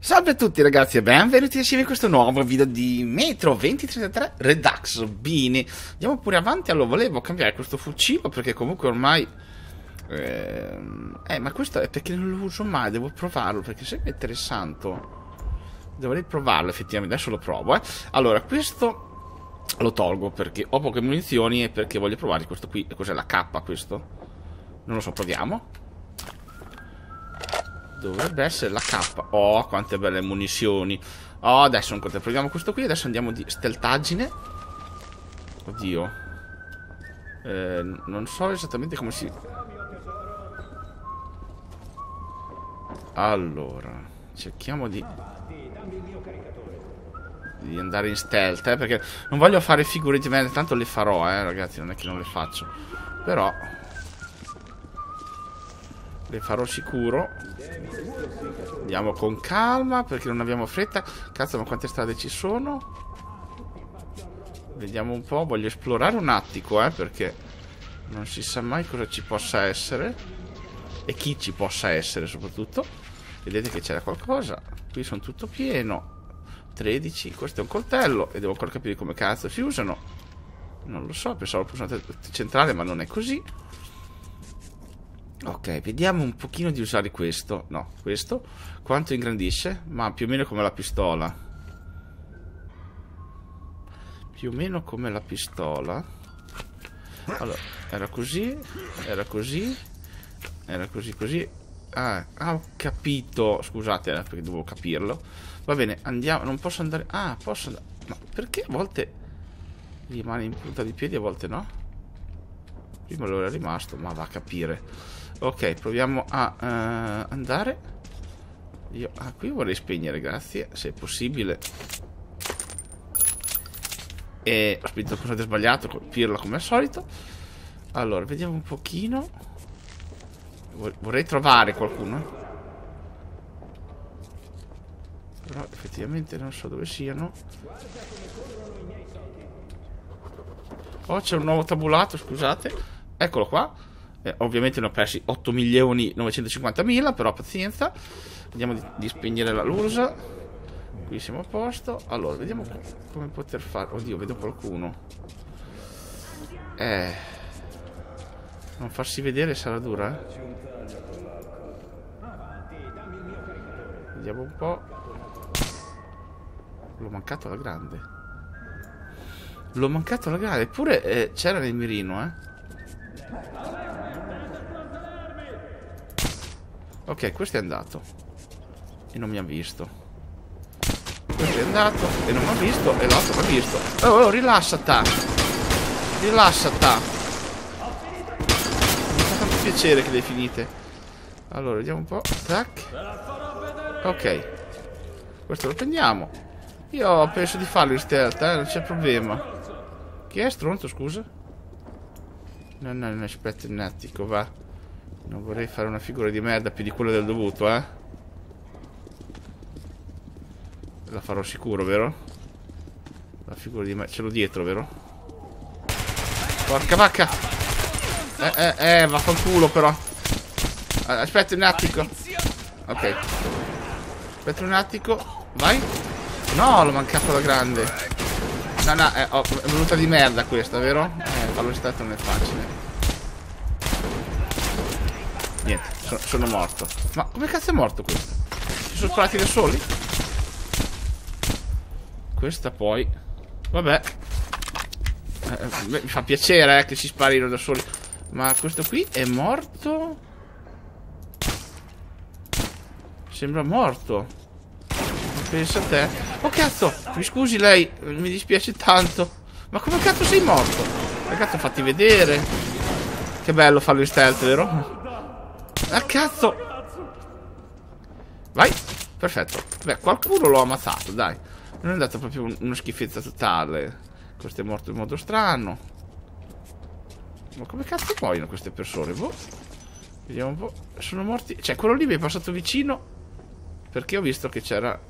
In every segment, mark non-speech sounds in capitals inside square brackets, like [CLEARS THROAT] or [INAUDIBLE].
Salve a tutti ragazzi e benvenuti insieme in questo nuovo video di Metro 2033 Redux Bini Andiamo pure avanti, allora volevo cambiare questo fucile perché comunque ormai... Eh, eh, ma questo è perché non lo uso mai, devo provarlo perché sembra interessante Dovrei provarlo effettivamente, adesso lo provo eh. Allora, questo lo tolgo perché ho poche munizioni e perché voglio provare questo qui Cos'è la K questo? Non lo so, proviamo Dovrebbe essere la K. Oh, quante belle munizioni. Oh, adesso non conta. Proviamo questo qui. Adesso andiamo di steltaggine. Oddio. Eh, non so esattamente come si... Allora. Cerchiamo di... Di andare in stealth, eh, perché non voglio fare figure di me. Tanto le farò, eh, ragazzi. Non è che non le faccio. Però le farò sicuro. Andiamo con calma perché non abbiamo fretta. Cazzo ma quante strade ci sono? Vediamo un po' voglio esplorare un attico eh perché non si sa mai cosa ci possa essere. E chi ci possa essere soprattutto. Vedete che c'era qualcosa. Qui sono tutto pieno. 13 questo è un coltello e devo ancora capire come cazzo si usano. Non lo so pensavo fosse centrale ma non è così Ok, vediamo un pochino di usare questo. No, questo. Quanto ingrandisce? Ma più o meno come la pistola. Più o meno come la pistola. Allora, era così, era così, era così così. Ah, ah, ho capito. Scusate, eh, perché dovevo capirlo. Va bene, andiamo. Non posso andare... Ah, posso andare... Ma perché a volte rimane in punta di piedi, a volte no? Prima lo era rimasto, ma va a capire. Ok, proviamo a uh, andare. Io ah, qui vorrei spegnere, grazie, se è possibile. E ho spinto il cosa sbagliato, colpirla come al solito. Allora, vediamo un pochino. Vorrei trovare qualcuno. Però effettivamente non so dove siano. Oh, c'è un nuovo tabulato, scusate. Eccolo qua. Eh, ovviamente ne ho persi 8 milioni 950 mila, però pazienza. Vediamo di, di spegnere la luce. Qui siamo a posto. Allora, vediamo come poter fare. Oddio, vedo qualcuno. Eh. Non farsi vedere sarà dura, eh? Vediamo un po'. L'ho mancato alla grande. L'ho mancato alla grande. Eppure eh, c'era nel mirino, eh. Ok, questo è andato. E non mi ha visto. Questo è andato e non mi ha visto. E l'altro mi ha visto. Oh, oh, rilassata. Rilassata. Mi fa tanto piacere che le finite. Allora, vediamo un po'. Tac. Ok. Questo lo prendiamo. Io penso di farlo in stealth, eh, non c'è problema. Chi è stronzo, scusa? No, no, no, aspetta un attimo, va. Non vorrei fare una figura di merda più di quello del dovuto, eh. La farò sicuro, vero? La figura di merda. Ce l'ho dietro, vero? Porca vacca! Eh, eh, eh, vaffanculo però. Aspetta un attimo. Ok. Aspetta un attimo. Vai. No, l'ho mancato la grande. No, no, eh, oh, è venuta di merda questa, vero? Eh, farlo stato non è facile. Niente, so sono morto. Ma come cazzo è morto questo? Si sono sparati da soli? Questa poi... Vabbè. Eh, mi fa piacere eh, che si sparino da soli. Ma questo qui è morto? Sembra morto. Pensa a te. Oh cazzo, mi scusi lei, mi dispiace tanto. Ma come cazzo sei morto? Ragazzi, fatti vedere. Che bello farlo in stealth, vero? Ah, cazzo! Vai! Perfetto. Beh, qualcuno l'ho ammazzato, dai. Non è andata proprio un una schifezza totale. Questo è morto in modo strano. Ma come cazzo muoiono queste persone? Boh. Vediamo un po'. Sono morti. Cioè, quello lì mi è passato vicino. Perché ho visto che c'era.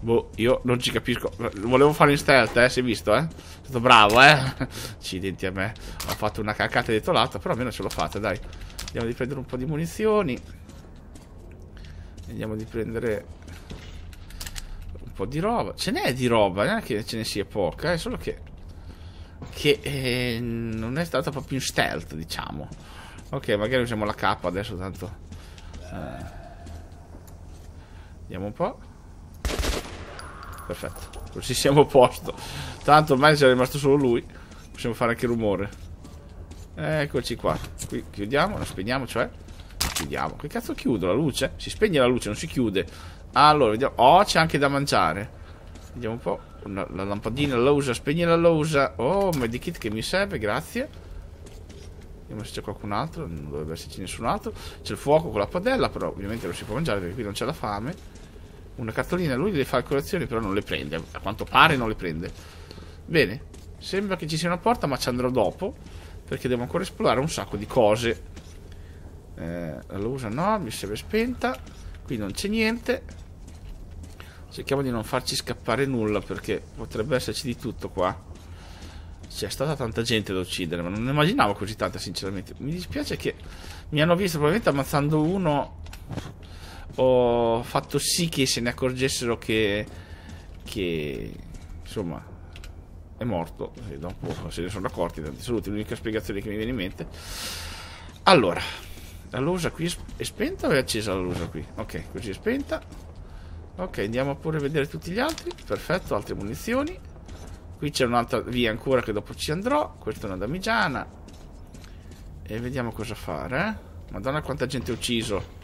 Boh, io non ci capisco. Volevo fare in stealth, eh, si è visto, eh. Sono stato bravo, eh. [LAUGHS] Accidenti a me. Ho fatto una cacata dietro l'altra, però almeno ce l'ho fatta, dai. Vediamo di prendere un po' di munizioni. Vediamo di prendere un po' di roba. Ce n'è di roba, non è che ce ne sia poca, è solo che, che eh, non è stata proprio in stealth, diciamo. Ok, magari usiamo la K adesso, tanto... Eh. Vediamo un po'. Perfetto, così siamo a posto. Tanto ormai c'è rimasto solo lui. Possiamo fare anche rumore. Eccoci qua. Qui chiudiamo, la spegniamo, cioè. Chiudiamo. Che cazzo chiudo? La luce? Si spegne la luce, non si chiude. Allora, vediamo. Oh, c'è anche da mangiare. Vediamo un po'. Una, la lampadina, la usa, spegne la lausa. Oh, medikit che mi serve, grazie. Vediamo se c'è qualcun altro. Non dovrebbe esserci nessun altro. C'è il fuoco con la padella, però ovviamente non si può mangiare perché qui non c'è la fame. Una cartolina, lui deve fare colazioni, però non le prende. A quanto pare non le prende. Bene. Sembra che ci sia una porta, ma ci andrò dopo. Perché devo ancora esplorare un sacco di cose. Eh, la luce no, mi serve spenta. Qui non c'è niente. Cerchiamo di non farci scappare nulla perché potrebbe esserci di tutto qua. C'è stata tanta gente da uccidere, ma non immaginavo così tanta, sinceramente. Mi dispiace che mi hanno visto probabilmente ammazzando uno. Ho fatto sì che se ne accorgessero che. che. insomma. È morto. E dopo se ne sono accorti. Tanti saluti, l'unica spiegazione che mi viene in mente. Allora, la luce qui è spenta o è accesa la luce qui? Ok, così è spenta. Ok, andiamo pure a vedere tutti gli altri. Perfetto, altre munizioni. Qui c'è un'altra via ancora che dopo ci andrò. Questa è una damigiana. E vediamo cosa fare. Eh? Madonna quanta gente ho ucciso.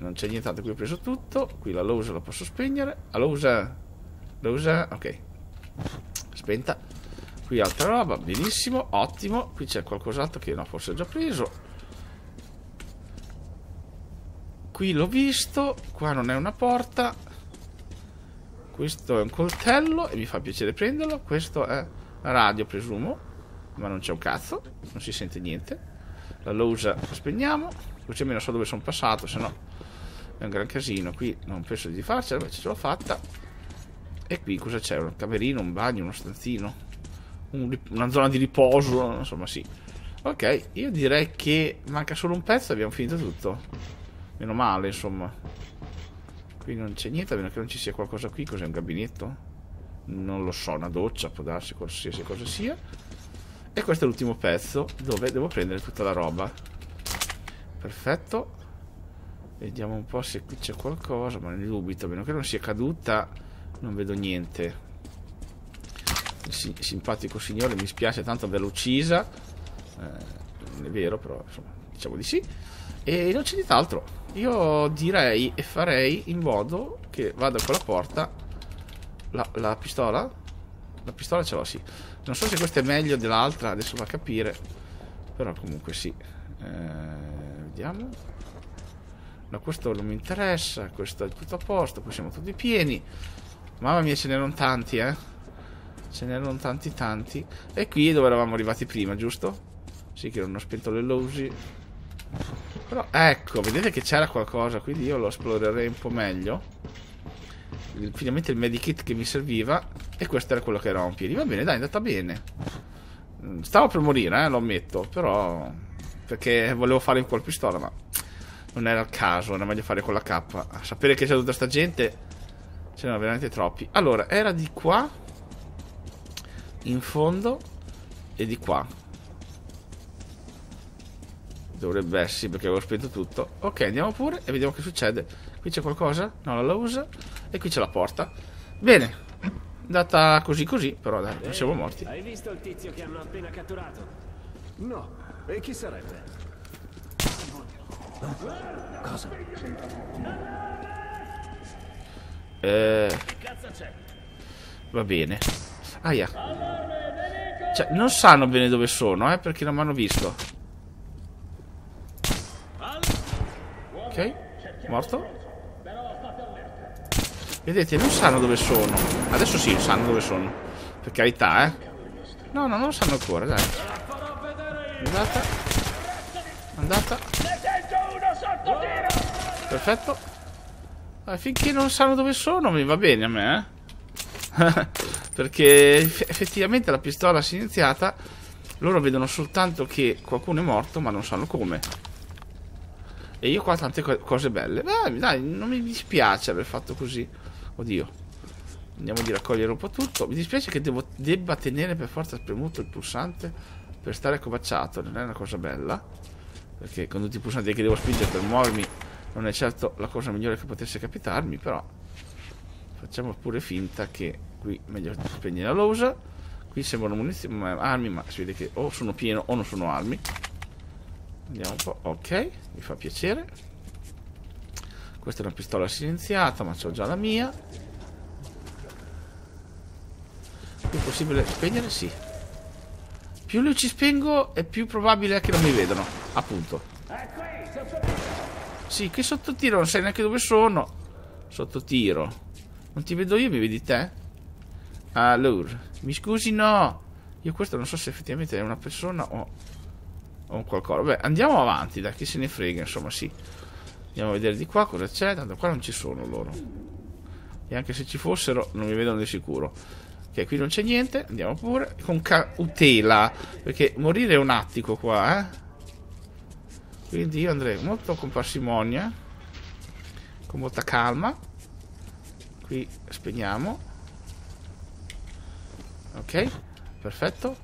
Non c'è nient'altro, qui ho preso tutto. Qui la losa la posso spegnere. La losa... Losa... Ok. Spenta. Qui altra roba, benissimo, ottimo. Qui c'è qualcos'altro che no, forse ho già preso. Qui l'ho visto. Qua non è una porta. Questo è un coltello e mi fa piacere prenderlo. Questo è la radio, presumo. Ma non c'è un cazzo, non si sente niente. La losa la spegniamo. Così almeno so dove sono passato, se no è un gran casino. Qui non penso di farcela, invece ce l'ho fatta. E qui cosa c'è? Un camerino, un bagno, uno stanzino. Un, una zona di riposo, insomma sì. Ok, io direi che manca solo un pezzo e abbiamo finito tutto. Meno male, insomma. Qui non c'è niente, a meno che non ci sia qualcosa qui. Cos'è un gabinetto? Non lo so, una doccia, può darsi qualsiasi cosa sia. E questo è l'ultimo pezzo dove devo prendere tutta la roba. Perfetto. Vediamo un po' se qui c'è qualcosa, ma ne dubito, a meno che non sia caduta, non vedo niente. Si simpatico signore, mi spiace tanto averla uccisa. Eh, non è vero, però insomma, diciamo di sì. E non c'è nient'altro. Io direi e farei in modo che vada con la porta la, la pistola. La pistola ce l'ho, sì. Non so se questa è meglio dell'altra, adesso va a capire. Però comunque sì. Eh, vediamo. No, questo non mi interessa. Questo è tutto a posto. Qui siamo tutti pieni. Mamma mia, ce n'erano tanti, eh. Ce n'erano tanti, tanti. E qui è dove eravamo arrivati prima, giusto? Sì, che non ho spento le luci. Però ecco, vedete che c'era qualcosa, quindi io lo esplorerei un po' meglio. Finalmente il medikit che mi serviva e questo era quello che eravamo piedi. Va bene, dai, è andata bene. Stavo per morire, eh, lo ammetto, però perché volevo fare in quel pistola, ma non era il caso, era meglio fare con la K. Sapere che c'è tutta sta gente, c'erano veramente troppi. Allora, era di qua, in fondo, e di qua. Dovrebbe essere, perché avevo spento tutto. Ok, andiamo pure e vediamo che succede. Qui c'è qualcosa? No, la louse. E qui c'è la porta. Bene. Data così così, però dai, non siamo morti. Hai visto il tizio che hanno appena catturato? No. E chi sarebbe? Cosa? Eh... Va bene. Aia. Cioè, non sanno bene dove sono, eh, perché non mi hanno visto. Ok, morto. Vedete, non sanno dove sono. Adesso sì, sanno dove sono. Per carità, eh. No, no, non lo sanno ancora, dai. Andata. Andata. Perfetto. Allora, finché non sanno dove sono, mi va bene a me, eh. [LAUGHS] Perché effettivamente la pistola si è iniziata. Loro vedono soltanto che qualcuno è morto, ma non sanno come. E io qua tante co- cose belle. Beh, dai, non mi dispiace aver fatto così. Oddio. Andiamo di raccogliere un po' tutto. Mi dispiace che devo, debba tenere per forza premuto il pulsante per stare accovacciato. Non è una cosa bella. Perché con tutti i pulsanti che devo spingere per muovermi non è certo la cosa migliore che potesse capitarmi. Però facciamo pure finta che qui meglio spegnere la losa. Qui sembrano munizioni, ma- armi, ma si vede che o sono pieno o non sono armi. Andiamo un po'. Ok, mi fa piacere. Questa è una pistola silenziata, ma ho già la mia. È possibile spegnere? Sì. Più luci spengo è più probabile che non mi vedano. Appunto. Sì, qui sotto tiro non sai neanche dove sono. Sotto tiro. Non ti vedo io, mi vedi te? Allora, mi scusi, no. Io questo non so se effettivamente è una persona o, o un qualcosa. Vabbè, andiamo avanti, da chi se ne frega, insomma, sì. Andiamo a vedere di qua cosa c'è, tanto qua non ci sono loro. E anche se ci fossero, non mi vedono di sicuro. Ok, qui non c'è niente, andiamo pure. Con cautela, perché morire è un attico qua, eh. Quindi io andrei molto con parsimonia, con molta calma. Qui spegniamo. Ok, perfetto.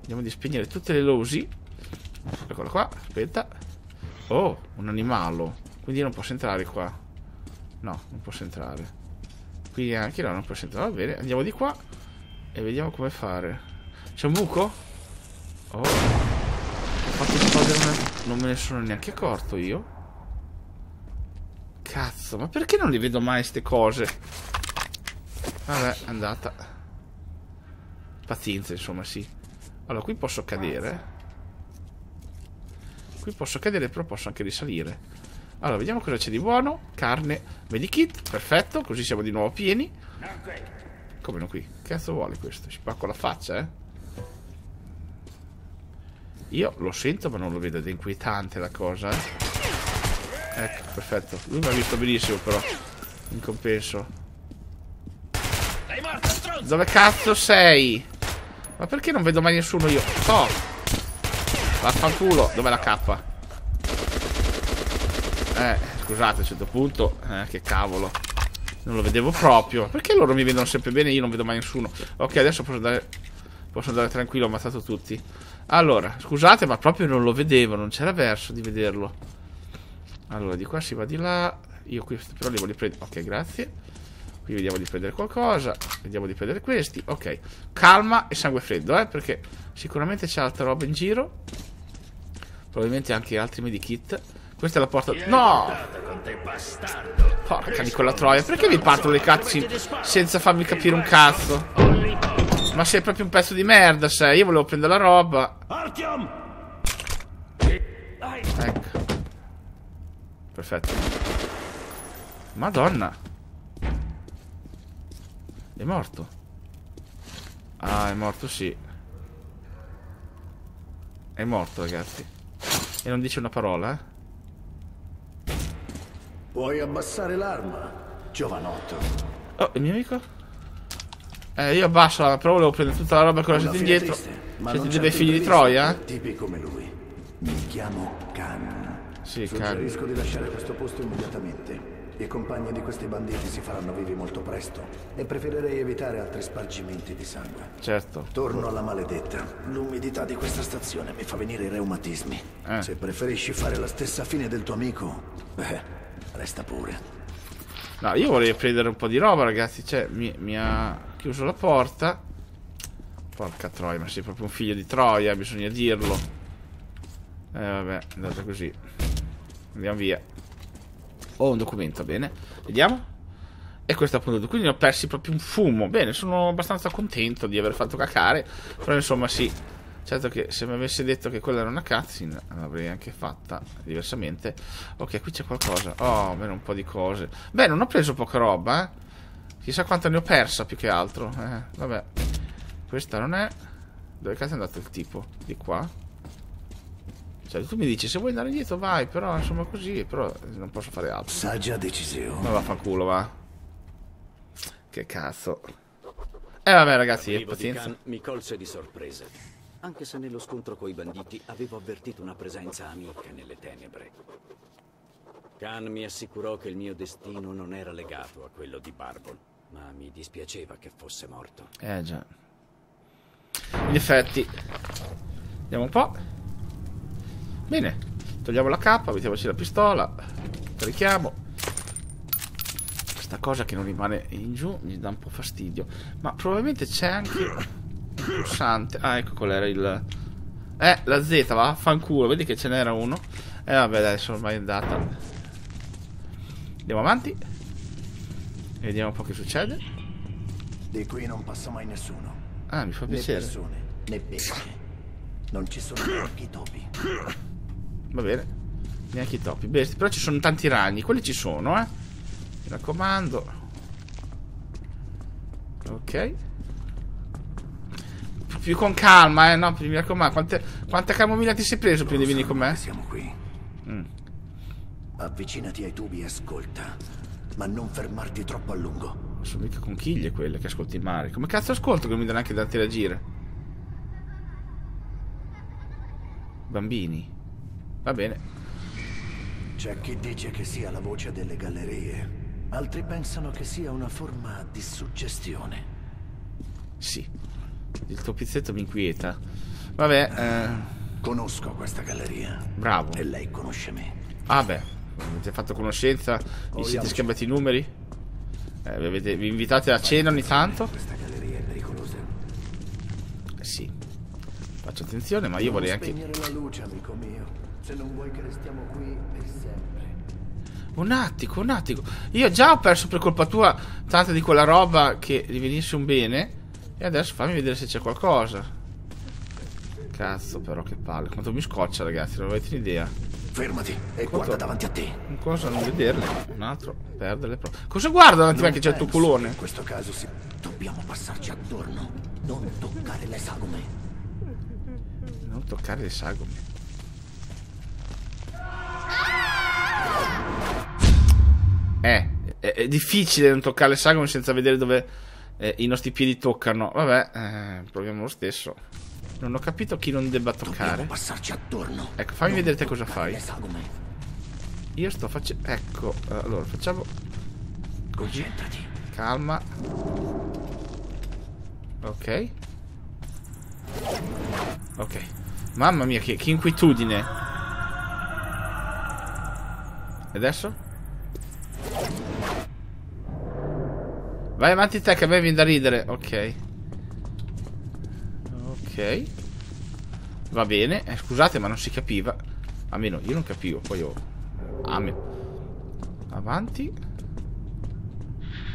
Andiamo di spegnere tutte le luci. Eccola qua, aspetta. Oh, un animalo. Quindi non posso entrare qua. No, non posso entrare. Qui anche no, non posso entrare. Va bene, andiamo di qua e vediamo come fare. C'è un buco? Oh. Ho fatto una... Non me ne sono neanche accorto io. Cazzo, ma perché non li vedo mai ste cose? Vabbè, è andata. Pazienza, insomma, sì. Allora, qui posso cadere. Qui posso cadere, però posso anche risalire. Allora, vediamo cosa c'è di buono. Carne, medikit, perfetto, così siamo di nuovo pieni. Come non qui? Che cazzo vuole questo? Ci spacco la faccia, eh? Io lo sento, ma non lo vedo ed è inquietante la cosa, eh? Ecco, perfetto. Lui mi ha visto benissimo, però. In compenso. Dove cazzo sei? Ma perché non vedo mai nessuno io? Oh! Vaffanculo, dov'è la K? Eh, scusate, a un certo punto. Eh, che cavolo. Non lo vedevo proprio. Perché loro mi vedono sempre bene e io non vedo mai nessuno? Ok, adesso posso andare. Posso andare tranquillo, ho ammazzato tutti. Allora, scusate, ma proprio non lo vedevo, non c'era verso di vederlo. Allora, di qua si va di là. Io questi però li voglio prendere. Ok, grazie. Qui vediamo di prendere qualcosa. Vediamo di prendere questi. Ok. Calma e sangue freddo, eh, perché sicuramente c'è altra roba in giro. Probabilmente anche altri medikit. Questa è la porta. No! Porca di quella troia. Perché mi partono le cutscene senza farmi capire un cazzo? Ma sei proprio un pezzo di merda, sei. Io volevo prendere la roba. Artyom! Ecco. Perfetto. Madonna. È morto. Ah, è morto, sì. È morto, ragazzi. E non dice una parola, eh? Puoi abbassare l'arma, giovanotto. Oh, il mio amico? Eh, io abbasso la però volevo prendere tutta la roba che ho lasciato indietro. Siete non dei certo figli di Troia? Tipi come lui. Mi chiamo Khan. Sì, Khan. Suggerisco di lasciare questo posto immediatamente. I compagni di questi banditi si faranno vivi molto presto e preferirei evitare altri spargimenti di sangue. Certo. Torno alla maledetta. L'umidità di questa stazione mi fa venire i reumatismi. Eh. Se preferisci fare la stessa fine del tuo amico, beh, resta pure. No, io volevo prendere un po' di roba, ragazzi. Cioè, mi, mi ha chiuso la porta. Porca troia, ma sei proprio un figlio di Troia, bisogna dirlo. Eh, vabbè, è andata così. Andiamo via. Ho un documento, bene. Vediamo. E questo appunto, quindi ho persi proprio un fumo. Bene, sono abbastanza contento di aver fatto cacare. Però insomma, sì. Certo che se mi avesse detto che quella era una cutscene, l'avrei anche fatta diversamente. Ok, qui c'è qualcosa. Oh, almeno un po' di cose. Beh, non ho preso poca roba, eh. Chissà quanto ne ho persa più che altro. Eh, vabbè. Questa non è. Dove cazzo è andato il tipo? Di qua? Cioè, tu mi dici, se vuoi andare indietro vai, però insomma così, però non posso fare altro. Saggia decisione. Ma vaffanculo, va. Che cazzo. Eh vabbè ragazzi, pazienza. Mi colse di sorpresa. Anche se nello scontro coi banditi avevo avvertito una presenza amica nelle tenebre. Khan mi assicurò che il mio destino non era legato a quello di Barbol, ma mi dispiaceva che fosse morto. Eh già. In effetti. Vediamo un po'. Bene. Togliamo la cappa, mettiamoci la pistola. Carichiamo. Questa cosa che non rimane in giù mi dà un po' fastidio. Ma probabilmente c'è anche pulsante. Ah, ecco qual era il... Eh, la Z, va? Fanculo. Vedi che ce n'era uno. Eh, vabbè, adesso ormai è andata. Andiamo avanti. Vediamo un po' che succede. Di qui non passa mai nessuno. Ah, mi fa Né piacere. persone, né bestie. Non ci sono neanche i topi. Va bene. Neanche i topi. Bestie. Però ci sono tanti ragni. Quelli ci sono, eh. Mi raccomando. Ok. Più con calma, eh. No, mi raccomando. Quante, quante camomilla ti sei preso prima di venire con me? Siamo qui. Mm. Avvicinati ai tubi e ascolta. Ma non fermarti troppo a lungo. Sono mica conchiglie quelle che ascolti il mare. Come cazzo ascolto che non mi dà neanche da interagire? Bambini. Va bene. C'è chi dice che sia la voce delle gallerie. Altri pensano che sia una forma di suggestione. Sì. Il tuo pizzetto mi inquieta. Vabbè, eh, Conosco questa galleria. bravo. E lei conosce me. Ah beh, avete fatto conoscenza? Vi siete scambiati i numeri? Eh, vi, avete- vi invitate a cena ogni tanto? Questa galleria è pericolosa. Eh sì. Faccio attenzione, ma io vorrei anche... la luce, amico mio. Se non vuoi che restiamo qui per sempre. Un attimo, un attimo. Io già ho perso per colpa tua tanta di quella roba che rivenisse un bene. E adesso fammi vedere se c'è qualcosa. Cazzo però che palle. Quanto mi scoccia ragazzi, non avete un'idea. Fermati e guarda davanti a te. Un cosa non vederle, un altro perderle proprio. Cosa guarda davanti a che c'è il tuo culone? In questo caso sì. Dobbiamo passarci attorno. Non toccare le sagome. Non toccare le sagome. Eh, è, è difficile non toccare le sagome senza vedere dove eh, i nostri piedi toccano. Vabbè, eh, proviamo lo stesso. Non ho capito chi non debba toccare. Ecco, fammi Non vedere te cosa fai. Io sto facendo... Ecco, allora facciamo... Così, Concentrati. calma. Ok. Ok. Mamma mia, che, che inquietudine. E adesso? Vai avanti te che a me viene da ridere. Ok. Ok. Va bene. Eh, scusate, ma non si capiva. Almeno io non capivo. Poi io... Amen. Avanti.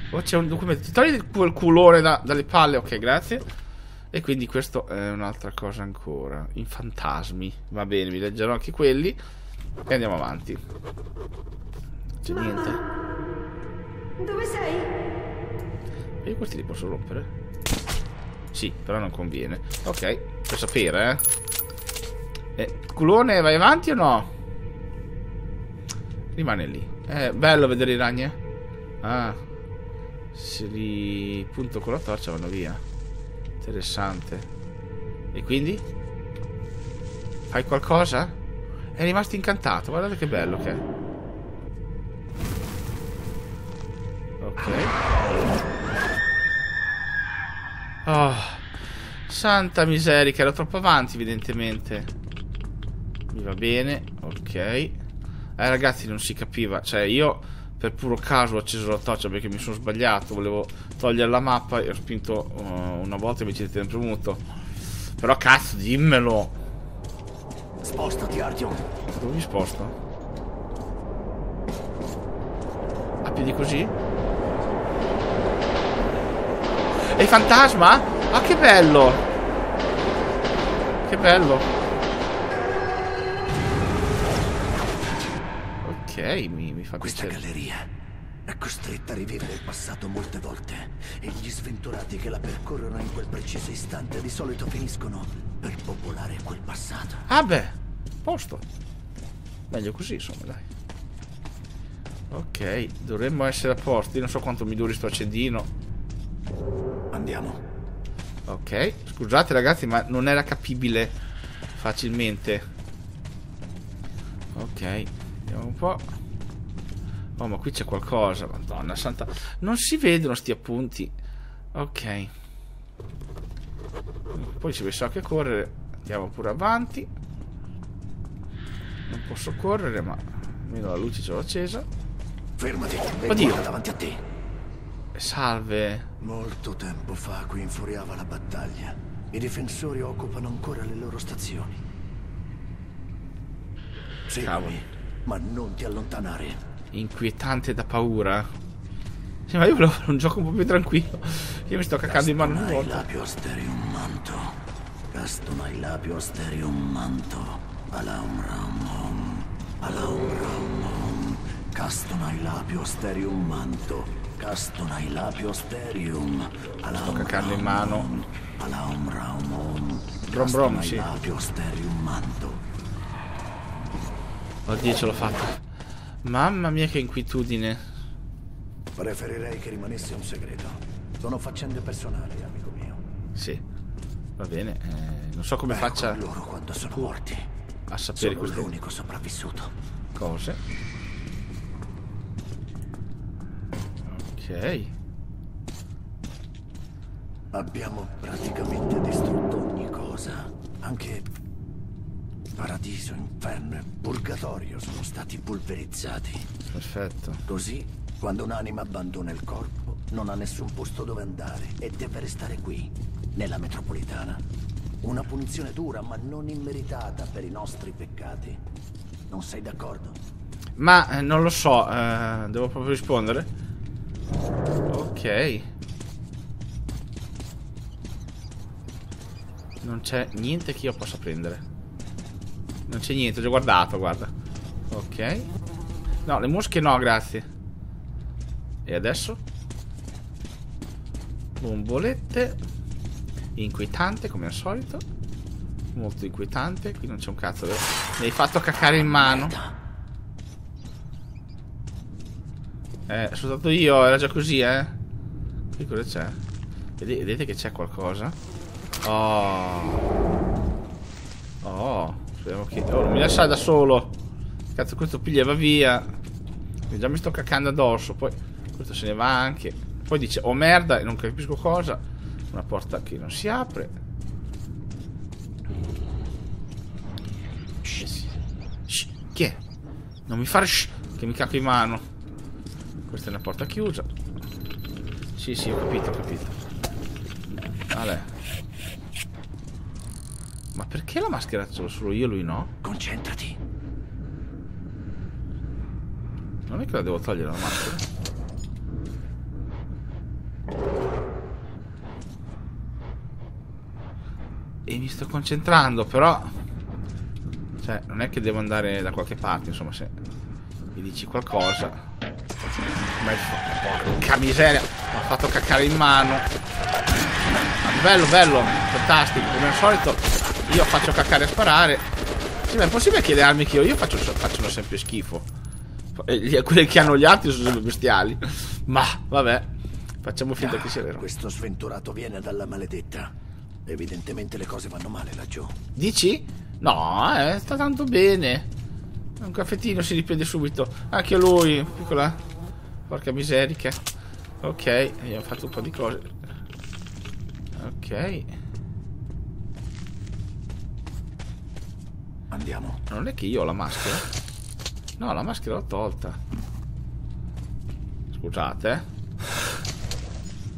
Oh, c'è un documento. Ti togli quel culone da- dalle palle. Ok, grazie. E quindi questo è un'altra cosa ancora. In fantasmi. Va bene, vi leggerò anche quelli. E andiamo avanti. C'è niente. Dove sei? E io questi li posso rompere? Sì, però non conviene. Ok, per sapere, eh. eh. Culone, vai avanti o no? Rimane lì. È bello vedere i ragni. eh? Ah. Se li punto con la torcia vanno via. Interessante. E quindi? Fai qualcosa? È rimasto incantato. Guardate che bello che è. Ok. Oh, santa miserica, ero troppo avanti evidentemente. Mi va bene, ok. Eh ragazzi non si capiva, cioè io per puro caso ho acceso la torcia perché mi sono sbagliato, volevo togliere la mappa e ho spinto uh, una volta invece di tenere premuto. Però cazzo, dimmelo. Spostati, Artyom. Dove mi sposto? A piedi così? È il fantasma? Ah, che bello! Che bello! Ok, mi, mi fa Questa piacere. galleria è costretta a rivivere il passato molte volte e gli sventurati che la percorrono in quel preciso istante di solito finiscono per popolare quel passato. Ah beh, posto. Meglio così, insomma, dai. Ok, dovremmo essere a posto. Io non so quanto mi duri sto accendino. Andiamo. Ok, scusate ragazzi, ma non era capibile facilmente. Ok, vediamo un po'. Oh, ma qui c'è qualcosa, madonna santa. Non si vedono sti appunti. Ok. Poi ci penso anche a correre. Andiamo pure avanti. Non posso correre, ma almeno la luce ce l'ho accesa. Fermati Oddio. davanti a te. Salve. Molto tempo fa qui infuriava la battaglia. I difensori occupano ancora le loro stazioni. Seguimi, ma non ti allontanare. Inquietante da paura. Sì, ma io volevo fare un gioco un po' più tranquillo. Io mi sto cacando in mano volta. lapio asterium manto. Castonai lapio asterium manto. Alaum raum hom. Alaum hom. Castonai lapio asterium manto. Castonai lapio asterium. Alaum cacando in mano. Alaum raum. Brom brom, sì. lapio asterium manto. Oddio, ce l'ho fatta. Mamma mia, che inquietudine. Preferirei che rimanesse un segreto. Sono faccende personali, amico mio. Sì, va bene. eh, non so come Ero faccia loro quando sono morti. a sapere Sono l'unico sopravvissuto. cose. Ok. Abbiamo praticamente distrutto ogni cosa. Anche paradiso, inferno e purgatorio sono stati pulverizzati. Perfetto. Così, quando un'anima abbandona il corpo, non ha nessun posto dove andare e deve restare qui, nella metropolitana. Una punizione dura, ma non immeritata per i nostri peccati. Non sei d'accordo? Ma eh, non lo so, eh, devo proprio rispondere. Ok. Non c'è niente che io possa prendere. Non c'è niente, ho già guardato, guarda. Ok. No, le mosche no, grazie. E adesso? Bombolette. Inquietante, come al solito. Molto inquietante. Qui non c'è un cazzo. Mi hai fatto cacare in mano. Eh, sono stato io, era già così, eh. Qui cosa c'è? Vedi- Vedete che c'è qualcosa? Oh. Oh. Speriamo che... Oh, non mi lasciare da solo. Cazzo, questo piglia e va via. Io già mi sto caccando addosso. Poi questo se ne va anche. Poi dice, oh merda, e non capisco cosa. Una porta che non si apre. Shh. Shh. Chi è? Non mi fare shh, che mi cacco in mano. Questa è una porta chiusa. Sì, sì, ho capito, ho capito. Vabbè. Ma perché la maschera solo io e lui no? Concentrati. Non è che la devo togliere la maschera. E mi sto concentrando, però... Cioè, non è che devo andare da qualche parte, insomma, se mi dici qualcosa... Ma il fa- Porca miseria, mi ha fatto caccare in mano. Ma bello, bello, fantastico, come al solito io faccio caccare a sparare. Sì, ma è possibile che le armi che ho io faccio, facciano sempre schifo. E quelle che hanno gli altri sono sempre bestiali. Ma, vabbè, facciamo finta che sia vero. Questo sventurato viene dalla maledetta. Evidentemente le cose vanno male laggiù. Dici? No, eh, sta tanto bene. Un caffettino si riprende subito. Anche lui, piccola. Porca miserica. Ok, abbiamo fatto un po' di cose. Ok. Andiamo. Non è che io ho la maschera? No, la maschera l'ho tolta. Scusate.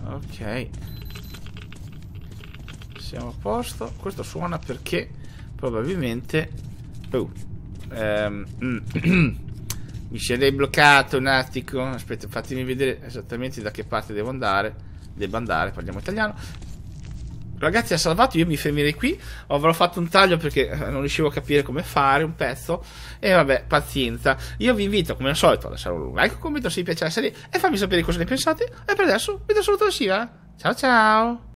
Ok. Siamo a posto. Questo suona perché probabilmente... Oh. Ehm, [CLEARS THROAT] mi è bloccato un attimo. Aspetta, fatemi vedere esattamente da che parte devo andare. Devo andare, parliamo italiano. Ragazzi, ha salvato. Io mi fermerei qui. Avrò fatto un taglio perché eh, non riuscivo a capire come fare un pezzo. E vabbè, pazienza. Io vi invito, come al solito, a lasciare un like, un commento se vi piace la serie e farmi sapere cosa ne pensate. E per adesso vi do saluto da Siva. Ciao ciao.